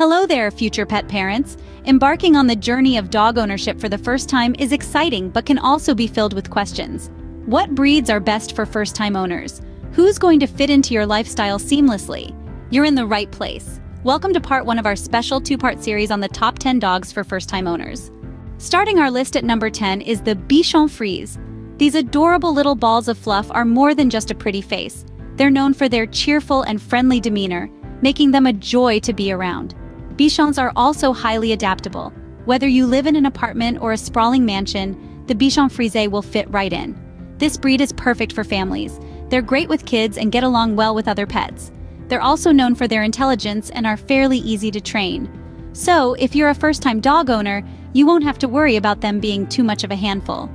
Hello there, future pet parents. Embarking on the journey of dog ownership for the first time is exciting but can also be filled with questions. What breeds are best for first-time owners? Who's going to fit into your lifestyle seamlessly? You're in the right place. Welcome to part one of our special two-part series on the top 10 dogs for first-time owners. Starting our list at number 10 is the Bichon Frise. These adorable little balls of fluff are more than just a pretty face. They're known for their cheerful and friendly demeanor, making them a joy to be around. Bichons are also highly adaptable. Whether you live in an apartment or a sprawling mansion, the Bichon Frise will fit right in. This breed is perfect for families. They're great with kids and get along well with other pets. They're also known for their intelligence and are fairly easy to train. So, if you're a first-time dog owner, you won't have to worry about them being too much of a handful.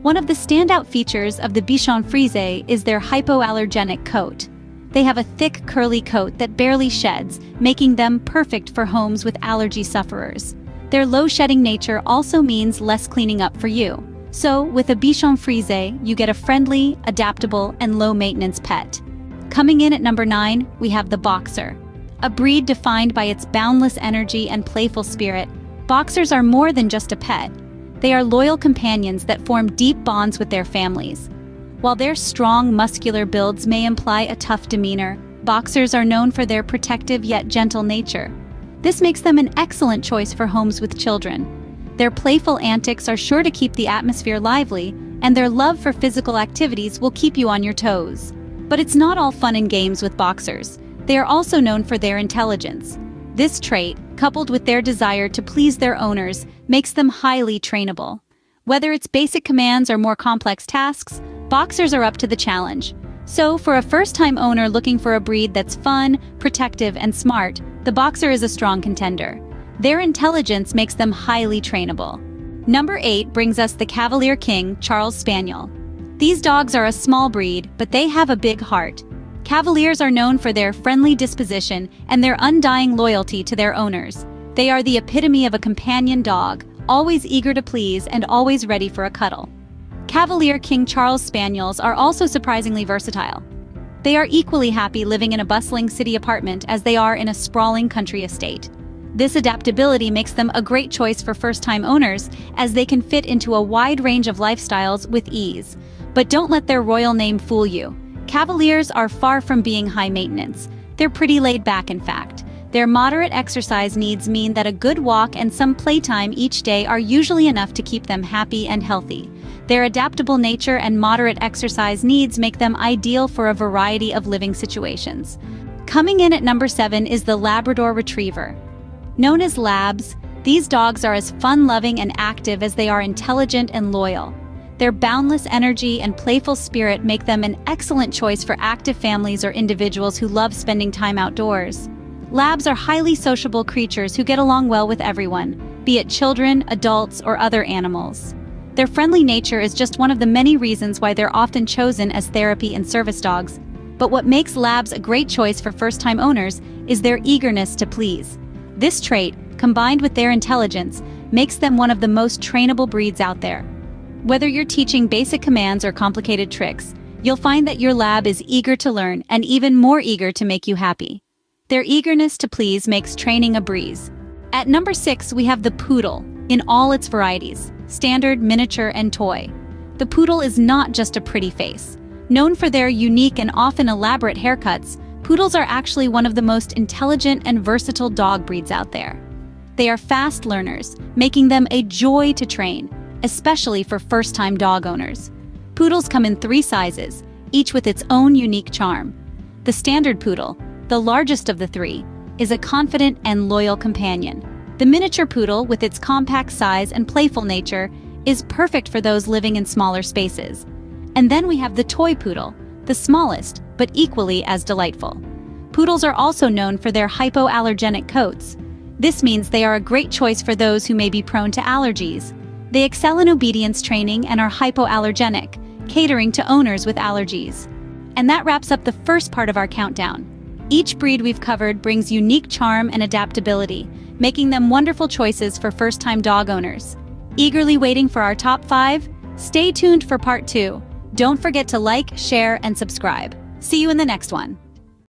One of the standout features of the Bichon Frise is their hypoallergenic coat. They have a thick, curly coat that barely sheds, making them perfect for homes with allergy sufferers. Their low-shedding nature also means less cleaning up for you. So, with a Bichon Frise, you get a friendly, adaptable, and low-maintenance pet. Coming in at number 9, we have the Boxer. A breed defined by its boundless energy and playful spirit, Boxers are more than just a pet. They are loyal companions that form deep bonds with their families. While their strong, muscular builds may imply a tough demeanor, boxers are known for their protective yet gentle nature. This makes them an excellent choice for homes with children. Their playful antics are sure to keep the atmosphere lively, and their love for physical activities will keep you on your toes. But it's not all fun and games with boxers. They are also known for their intelligence. This trait, coupled with their desire to please their owners, makes them highly trainable. Whether it's basic commands or more complex tasks, boxers are up to the challenge. So, for a first-time owner looking for a breed that's fun, protective, and smart, the boxer is a strong contender. Their intelligence makes them highly trainable. Number 8 brings us the Cavalier King Charles Spaniel. These dogs are a small breed, but they have a big heart. Cavaliers are known for their friendly disposition and their undying loyalty to their owners. They are the epitome of a companion dog, always eager to please and always ready for a cuddle. Cavalier King Charles Spaniels are also surprisingly versatile. They are equally happy living in a bustling city apartment as they are in a sprawling country estate. This adaptability makes them a great choice for first-time owners as they can fit into a wide range of lifestyles with ease. But don't let their royal name fool you. Cavaliers are far from being high maintenance. They're pretty laid back, in fact. Their moderate exercise needs mean that a good walk and some playtime each day are usually enough to keep them happy and healthy. Their adaptable nature and moderate exercise needs make them ideal for a variety of living situations. Coming in at number 7 is the Labrador Retriever. Known as Labs, these dogs are as fun-loving and active as they are intelligent and loyal. Their boundless energy and playful spirit make them an excellent choice for active families or individuals who love spending time outdoors. Labs are highly sociable creatures who get along well with everyone, be it children, adults, or other animals. Their friendly nature is just one of the many reasons why they're often chosen as therapy and service dogs. But what makes Labs a great choice for first-time owners is their eagerness to please. This trait, combined with their intelligence, makes them one of the most trainable breeds out there. Whether you're teaching basic commands or complicated tricks, you'll find that your lab is eager to learn and even more eager to make you happy. Their eagerness to please makes training a breeze. At number 6, we have the poodle, in all its varieties, standard, miniature, and toy. The poodle is not just a pretty face. Known for their unique and often elaborate haircuts, poodles are actually one of the most intelligent and versatile dog breeds out there. They are fast learners, making them a joy to train, especially for first-time dog owners. Poodles come in three sizes, each with its own unique charm. The standard poodle, the largest of the three, is a confident and loyal companion. The miniature poodle, with its compact size and playful nature, is perfect for those living in smaller spaces. And then we have the toy poodle, the smallest, but equally as delightful. Poodles are also known for their hypoallergenic coats. This means they are a great choice for those who may be prone to allergies. They excel in obedience training and are hypoallergenic, catering to owners with allergies. And that wraps up the first part of our countdown. Each breed we've covered brings unique charm and adaptability, making them wonderful choices for first-time dog owners. Eagerly waiting for our top five? Stay tuned for part two. Don't forget to like, share, and subscribe. See you in the next one.